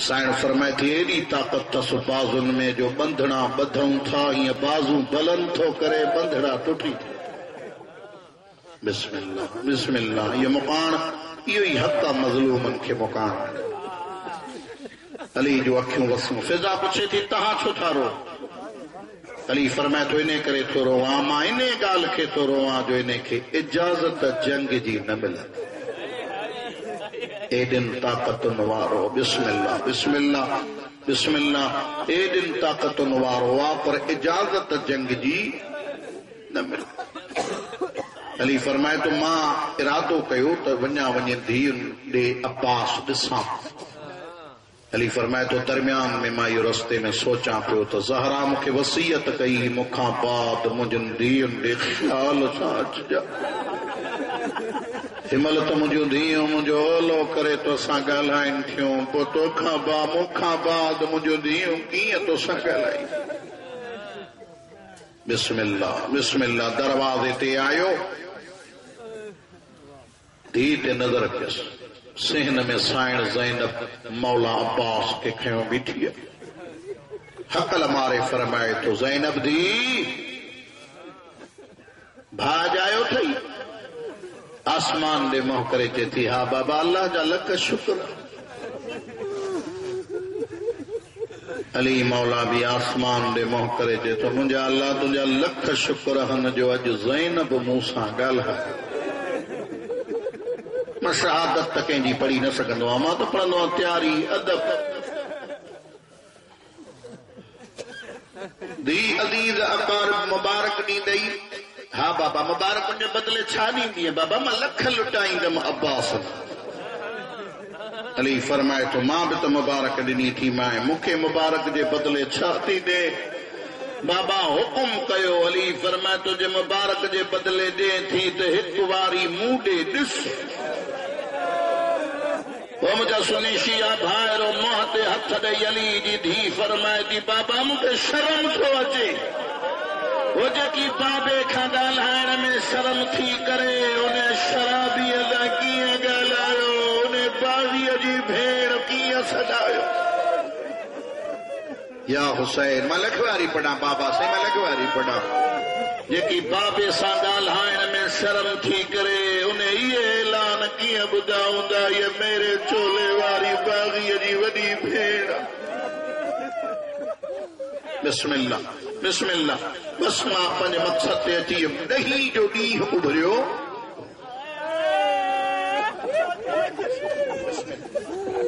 Sign فرمائے تھی ایڈی طاقت تس بازن میں جو بندھنا بدھوں تھا یہ بازو بلند تھو کرے بندھڑا ٹوٹی تھی۔ بسم اللہ بسم اللہ، یہ مکان یہ ہی حقا مظلومن کے مکان۔ علی جو اکھیوں وسوں فضا پوچھے تھی تہاں چھو تھا رو۔ علی فرمائے تو انہیں کرے تو رو ماں انہیں گال کے تو رو جو انہیں کے اجازت جنگ جی نہ ملت۔ اے دن طاقت نوارو بسم اللہ بسم اللہ بسم اللہ اے دن طاقت نوارو پر اجازت جنگ جی نہ مل علی فرمائے تو ماں ارادو کہو تو ونیا ونیا دھین دے عباس ڈساں علی فرمائے تو درمیان میں ماں یہ رستے میں سوچا پیو تو زہرا مکھے وسیعت کئی مکھاں بعد مجن دین دے خیال ساچ جا ہمل تو مجھو دیوں مجھو لو کرے تو سا تھیوں پو تو کھا مجھو دیوں کیے تو سا بسم اللہ بسم اللہ دروازے تے آئیو دی نظر کس سہن میں سائن زینب مولا عباس کے کھیوں بیٹھی ہے حقل مارے فرمائے تو زینب دی بھا جائیو تھی آسمان دے موہ کرے چے تھی۔ ہاں بابا، اللہ جا لکھ شکر۔ علی مولا بھی آسمان دے موہ کرے چے تو مجھے اللہ تجھا لکھ شکر ہن جو اج زینب موسیٰ گل ہے۔ میں شہادت تکیں جی پڑھی نہ سکندو ہاں تو پڑھندو ہاں، تیاری، ادب۔ دی عزیز اکار مبارک نہیں دئی۔ ہاں بابا، مبارک نے بدلے چھا نہیں دیے بابا، میں لکھ لٹائیں دم عباس علی فرمائے تو ماں بھی تو مبارک دنی تھی مائیں۔ مکھے مبارک دے بدلے چھاتی دے۔ بابا، حکم کیو۔ علی فرمائے تو جے مبارک دے بدلے دے تھی تو ہک واری منہ دے ڈس وہ مجھے سنی شیعہ بھائرو مہتے ہتھ دے علی جی دھی فرمائے دی۔ بابا، مجھے شرم تو اچے وہ جکی بابے کھا ڈالائن میں شرم تھی کرے، انہیں شرابی ادا کیے گالایو انہیں باغی جی بھیڑ کیے سجایو یا حسین، میں لکھواری پڑھا بابا سے میں لکھواری پڑھا جکی بابے سا ڈالائن میں شرم تھی کرے، انہیں یہ اعلان کیے بداؤں دا یہ میرے چولے واری باغی جی وڈی بھیڑ۔ بسم اللہ بسم اللہ۔ بس ماں پنج مقصد تے اچھی نہیں جو ڈیہ ابھریو۔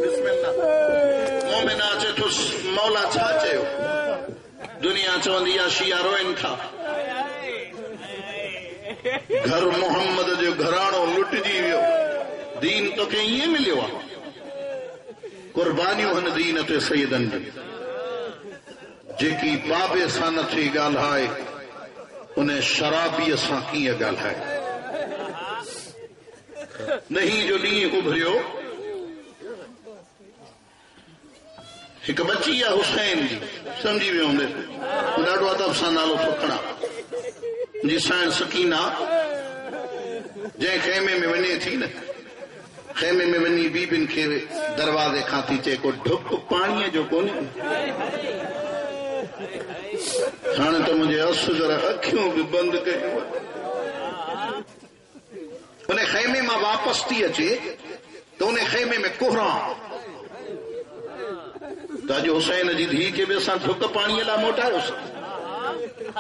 بسم اللہ مومن آچے تو مولا چھا چاہو دنیا چوندی یا شیعہ روئن تھا گھر محمد جو گھرانو لٹ جی ویو۔ دین تو کہیں یہ ملیو قربانیوں ہن دین تے سیدن۔ نئی گالبی نئی جو ڈی ابھر ایک بچی ہے حسین جی، سمجھی واڈو ادب سے نالو سکھ جی سکینا جن خیمے میں ون تھی نا، خیمے میں دروازے کا تھی چھ کو ڈھک پانی جو مجھے ذرا اکھیوں بھی بند انہیں خیمے میں واپس تھی اچے تو انہیں خیمے میں کوہرا۔ تاج حسین جی دھی کے بھی دھک پانی لا موٹا اس۔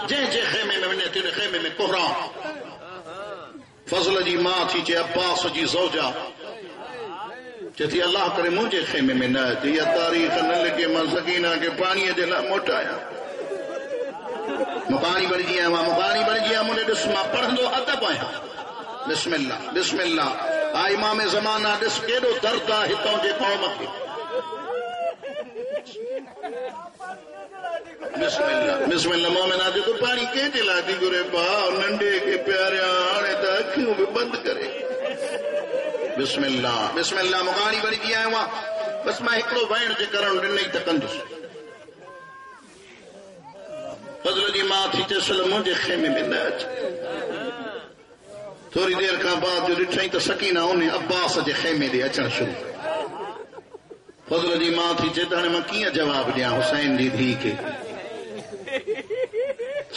جے جے خیمے میں ونے تیرے خیمے میں کوہرا۔ فضل جی ماں تھی چے عباس جی زوجہ۔ چتی اللہ کرے مجھے خیمے میں نہ اچے یا تاریخ نہ لگے من سکینہ کے پانی جے لا موٹا آیا مکانی بن گیا وا مکانی بن بڑجیا منے ڈس پڑھ دو ادب آیا۔ بسم اللہ بسم اللہ آ امام زمانہ ڈس کیڑو درد آ تو جے قوم کے بسم اللہ بسم اللہ مومن آدھے تو پانی کے جلا دی گرے با ننڈے کے پیارے آنے تا کیوں بھی بند کرے۔ بسم اللہ بسم اللہ مکانی بڑی کیا ہے وہاں۔ بس میں ایک لو بین جے کرن ڈنے ہی تکندس۔ فضل مات ہی سل مجھے خیمے میں دائج تھوڑی دیر کا بعد جو ڈٹھیں تو سکینہ انہیں عباس جے خیمے دے اچھا شروع۔ فضل جی ماں تھی چاہے میں کیا جواب دیا حسین دی دھی کے۔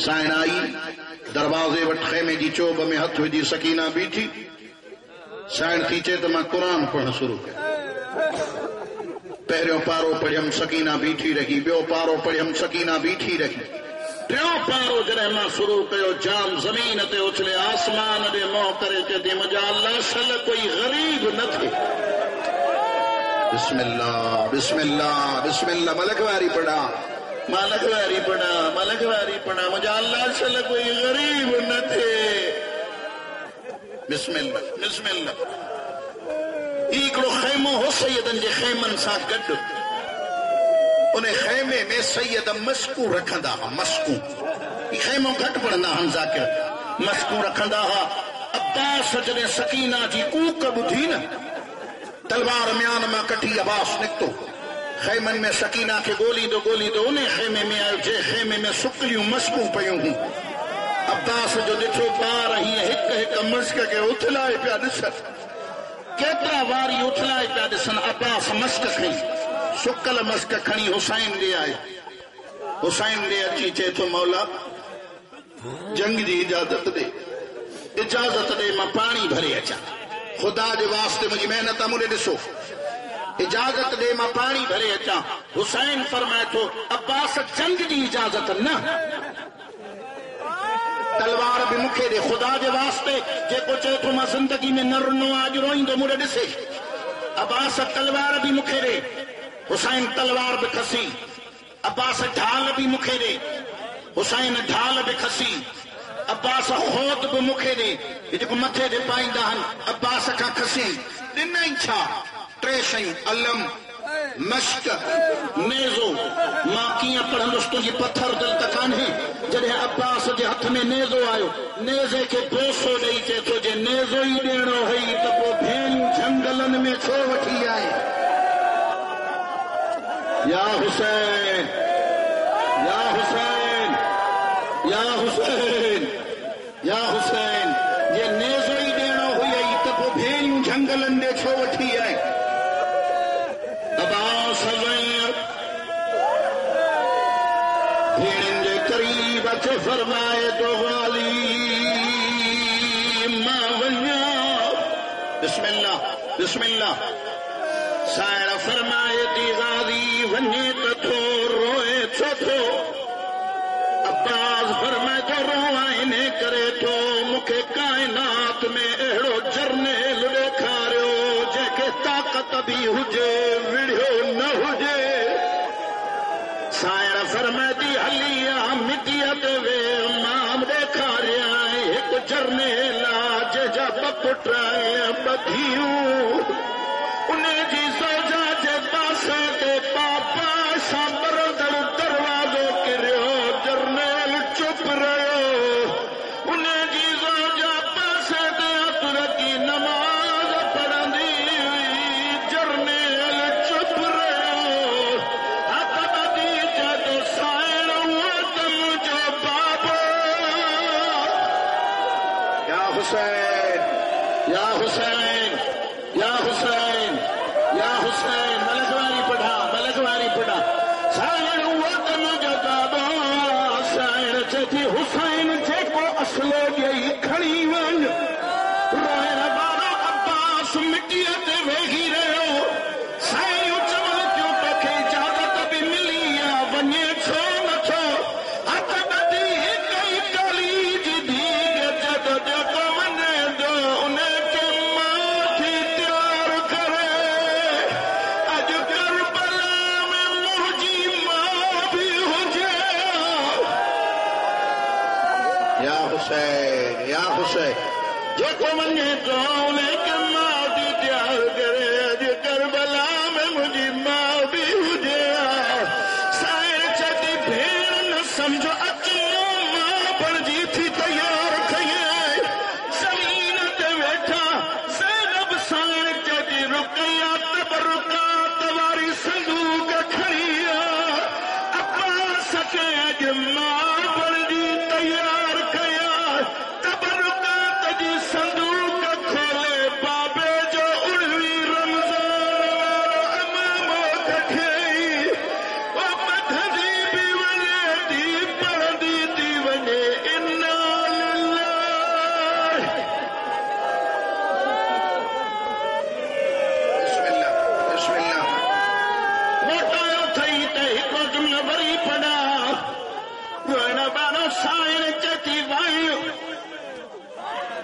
سائن آئی، دروازے وٹ خیمے جی چوب میں ہتھ ہوئی سکینہ بیٹھی۔ سائن تھی چے تو میں قرآن پڑھنا شروع کر پہروں پارو پڑھیم سکینہ بیٹھی رہی بیو پارو پڑھیم سکینہ بیٹھی رہی۔ ٹیوں پارو جڑے شروع کیو جام زمین تے اچھلے آسمان دے موہ کرے تے دی مجا اللہ شل کوئی غریب نہ تھے۔ بسم اللہ بسم اللہ بسم اللہ ملک واری پڑھا۔ ملک واری پڑھا ملک واری پڑھا مجا اللہ شل کوئی غریب نہ تھے۔ بسم اللہ بسم اللہ۔ ایکڑو خیمو ہو سیدن جے خیمن سا گڈ۔ انہیں خیمے میں سید مسکو رکھندا ہا مسکو یہ گھٹ پڑھنا ہم ذاکر مسکو رکھندا ہا عباس جنے سکینہ جی کوک بدھی نا تلوار میان میں کٹھی عباس نکتو خیمن میں سکینہ کے گولی دو گولی دو انہیں خیمے میں آئے جے خیمے میں سکلیوں مسکو پیوں ہوں عباس جو دچھو پا رہی ہے ہک ہک مسک کے اتھلائے پیا نسر کیترا واری اٹھلائے پیا ڈسن عباس مسک کھئی سکل مسک کھنی حسین دے آئے۔ حسین دے اچھی چے تو مولا جنگ دی اجازت دے۔ اجازت دے میں پانی بھرے اچھا۔ خدا دے واسطے مجھے محنت مجھے ڈسو اجازت دے میں پانی بھرے اچھا۔ حسین فرمائے تو عباس جنگ دی اجازت نہ۔ تلوار بھی مکھے دے۔ خدا دے واسطے جے کو چے تو ماں زندگی میں نرنو آج روئیں دو مڑے ڈسے عباس تلوار بھی مکھے دے۔ حسین تلوار بھی کھسی، عباس ڈھال بھی مکھے دے۔ حسین ڈھال بھی کھسی، عباس خود بھی مکھے دے۔ یہ جو متھے دے پائیں دہن عباس کا کھسی۔ دن نہیں چھا ٹریشن علم مشک نیزو۔ ماں کیاں پڑھنس تو یہ پتھر دل تکان ہے جڑے عباس جے ہتھ میں نیزو آیو، نیزے کے بوسو نہیں چے تو جے نیزو ہی ڈیڑو ہئی تو یا حسین یا حسین یا حسین یا حسین، یہ نیزو ہی ڈیڑو ہوئی تو وہ بھین جنگلن میں چھو وٹھی آئے عباس حسین بھین جے قریب اچھے فرمائے تو غالی ماں ونیا بسم اللہ بسم اللہ۔ فرمائے تی غالی ونی تتھو روئے چھتو عباس فرمائے تو روائنے کرے تو مکھے کائنات میں اہڑو جرنے لڑے کھاریو۔ جے کے طاقت بھی ہوجے ویڈیو نہ ہوجے سائر فرمائے ہلیا مٹیت وے مام دیکھا رہا ہے ایک جرنے لاج جب پٹرائے بدھیوں۔ یا حسین یا حسین یا حسین، ملکواری پڑھا ملکواری پڑھا سائن وطن جو بابا سائن چیتی حسین جے یا حسین یا حسین۔ جو کو منے تو انہیں کے ماتھی تیار کرے اج کربلا میں مجھے ماں بھی ہو جائے۔ سائر چٹی بھیڑ نہ سمجھو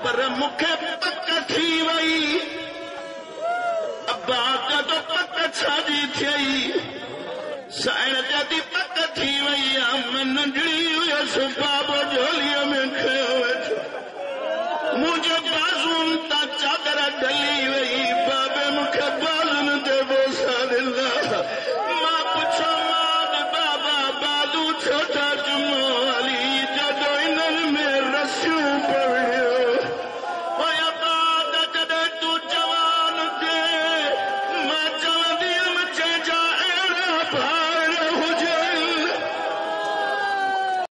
پک وئی اباد پک چاہی تھی سائن چی